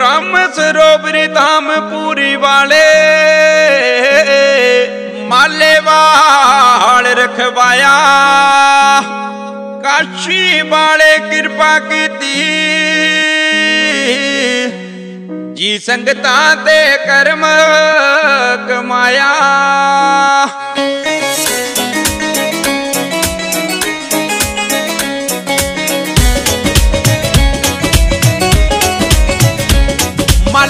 ਰਾਮ ਸਰੋਵਰ ਧਾਮ ਪੂਰੀ ਵਾਲੇ। ਮਾਲੇ ਵਾਲ ਰਖਵਾਇਆ। ਕਾਸ਼ੀ ਵਾਲੇ ਕਿਰਪਾ ਕੀਤੀ। ਜੀ ਸੰਗਤਾਂ ਤੇ ਕਰਮ ਕਮਾਇਆ।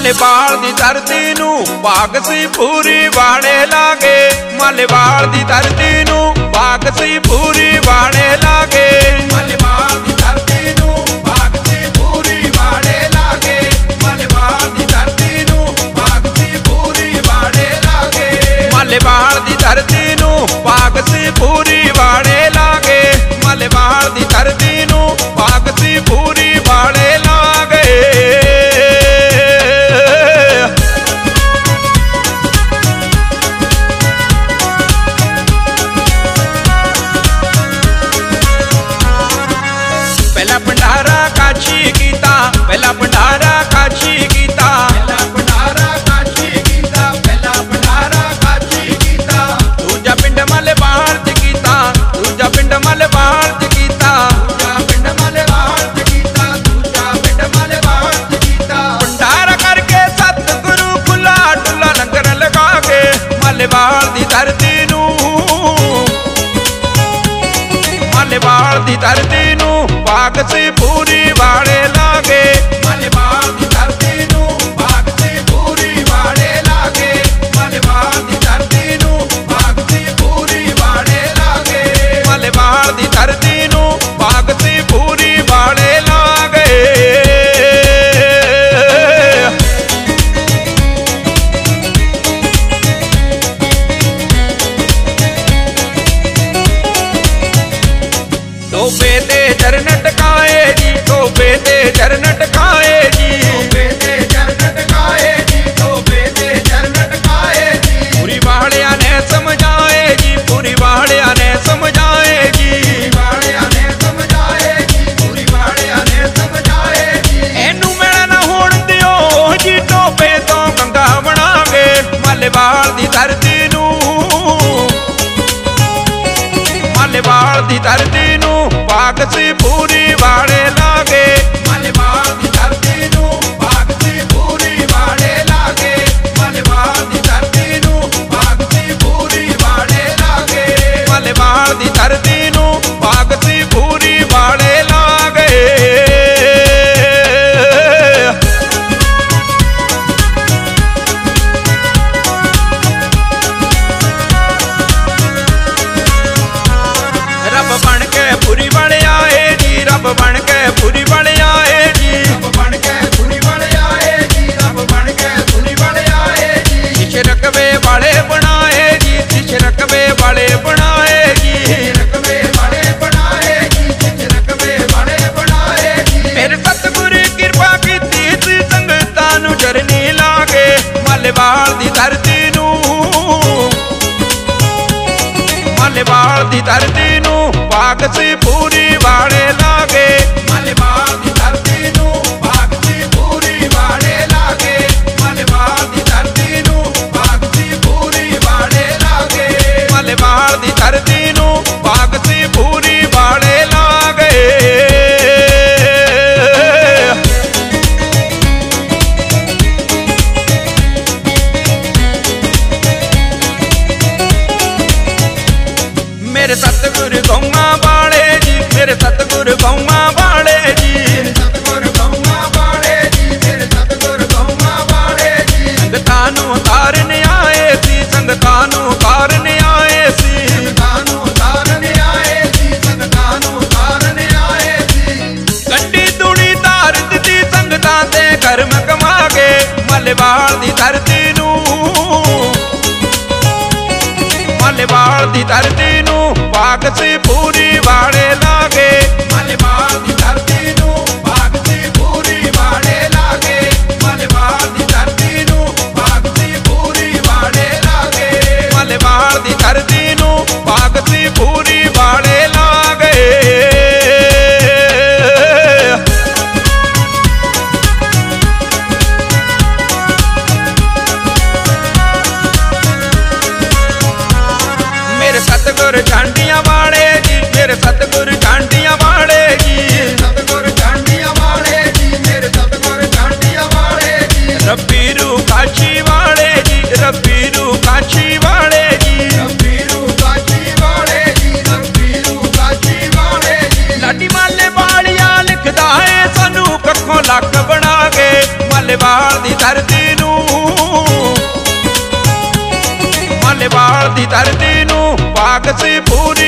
ਮਲੇਵਾਲ ਦੀ ਧਰਤੀ ਨੂੰ ਬਾਗ ਸੀ ਪੂਰੀ ਬਾੜੇ ਲਾਗੇ। ਮਲੇਵਾਲ ਦੀ ਧਰਤੀ ਨੂੰ ਬਾਗ ਸੀ ਪੂਰੀ ਬਾੜੇ ਲਾਗੇ। ਮਲੇਵਾਲ ਦੀ ਧਰਤੀ ਨੂੰ ਬਾਗ ਸੀ ਪੂਰੀ ਲਾਗੇ। ਮਲੇਵਾਲ ਦੀ ਧਰਤੀ ਨੂੰ ਬਾਗ ਸੀ ਪੂਰੀ ਲਾਗੇ। ਮਲੇਵਾਲ ਦੀ ਧਰਤੀ ਨੂੰ ਬਾਗ ਸੀ ਪੂਰੀ ਕਾਸ਼ੀ ਕੀਤਾ ਪਹਿਲਾ ਭੰਡਾਰਾ ਕਾਸ਼ੀ ਕੀਤਾ ਪਹਿਲਾ ਭੰਡਾਰਾ ਕਾਸ਼ੀ ਕੀਤਾ ਪਹਿਲਾ ਭੰਡਾਰਾ ਕਾਸ਼ੀ ਕੀਤਾ ਦੂਜਾ ਪਿੰਡ ਮਲਬਾਰ ਚ ਕੀਤਾ ਦੂਜਾ ਪਿੰਡ ਮਲਬਾਰ ਚ ਕੀਤਾ। ਦੂਜਾ ਪਿੰਡ ਮਲਬਾਰ ਚ ਕੀਤਾ ਦੂਜਾ ਪਿੰਡ ਮਲਬਾਰ ਚ ਕੀਤਾ। ਭੰਡਾਰਾ ਕਰਕੇ ਸਤ ਗੁਰੂ ਖੁਲਾ ਟੁਲਾ ਲੰਗਰ ਲਗਾ ਕੇ ਮਲਬਾਰ ਦੀ ਧਰਤੀ ਨੂੰ। ਮਲਬਾਰ ਦੀ ਧਰਤੀ ਬਾਗ ਸੀ ਪੂਰੀ ਵਾਲੇ காட்டுச்சு பூரி ਧਰਤੀ ਨੂੰ ਵਾਕਸੀ ਪੂਰੀ ਵਾੜੇ ਲਾਗੇ। ਮਲਬਾਗ। ਦੀ ਧਰਤੀ ਨੂੰ ਬਾਗ ਸੀ ਪੂਰੀ ਵਾਲੇ ਧਰਤੀ ਨੂੰ। ਮਾਲੇਵਾਲ ਦੀ ਧਰਤੀ ਨੂੰ ਬਾਗ ਸੀ ਪੂਰੀ।